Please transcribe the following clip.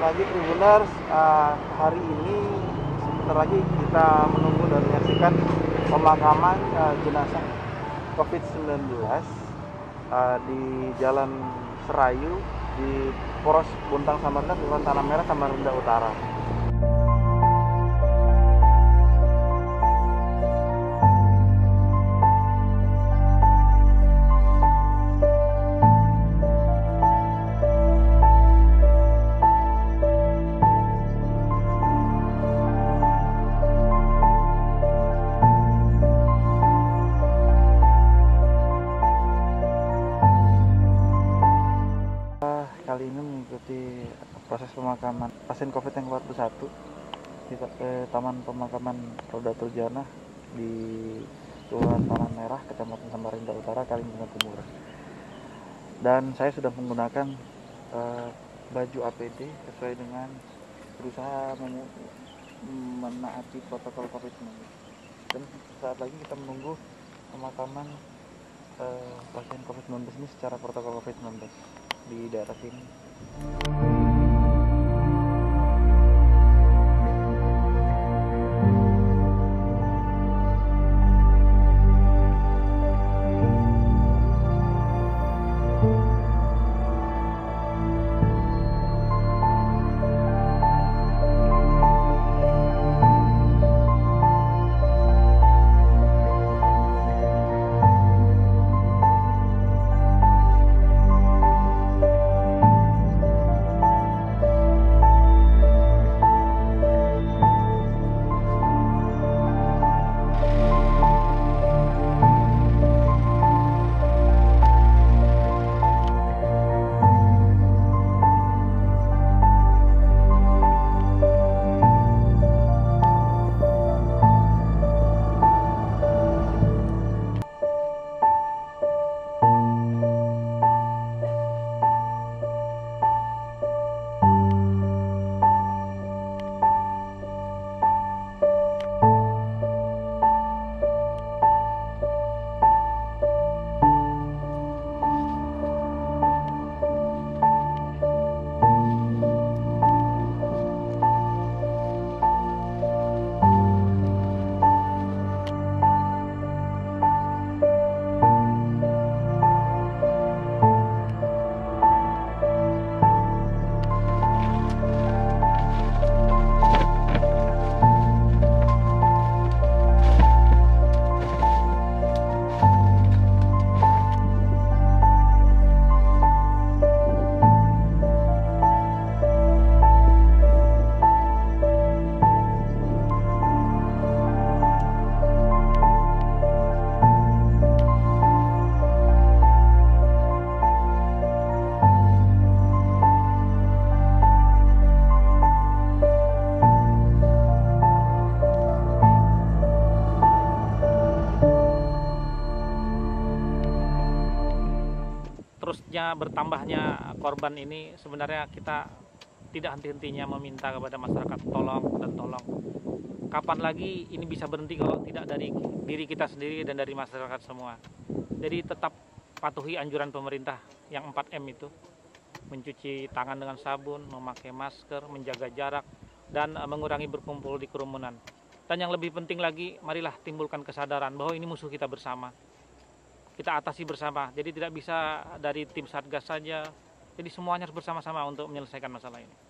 Travelers, uh, hari ini sebentar lagi kita menunggu dan menyaksikan pemakaman uh, jenazah COVID-19 uh, di Jalan Serayu di Poros Buntang Samarinda, Kelurahan Tanah Merah, Samarinda Utara. Pemakaman pasien COVID yang ke-41 di eh, Taman Pemakaman Roda Turjana di Kelurahan Tanah Merah, Kecamatan Samarinda Utara, Kalimantan Timur. Dan saya sudah menggunakan eh, baju APD sesuai dengan berusaha menaati protokol COVID-19. Dan saat lagi kita menunggu pemakaman eh, pasien COVID-19 ini secara protokol COVID-19 di daerah sini. Terusnya bertambahnya korban ini sebenarnya kita tidak henti-hentinya meminta kepada masyarakat tolong dan tolong. Kapan lagi ini bisa berhenti kalau tidak dari diri kita sendiri dan dari masyarakat semua. Jadi tetap patuhi anjuran pemerintah yang 4M itu. Mencuci tangan dengan sabun, memakai masker, menjaga jarak, dan eh, mengurangi berkumpul di kerumunan. Dan yang lebih penting lagi, marilah timbulkan kesadaran bahwa ini musuh kita bersama kita atasi bersama. Jadi tidak bisa dari tim Satgas saja. Jadi semuanya harus bersama-sama untuk menyelesaikan masalah ini.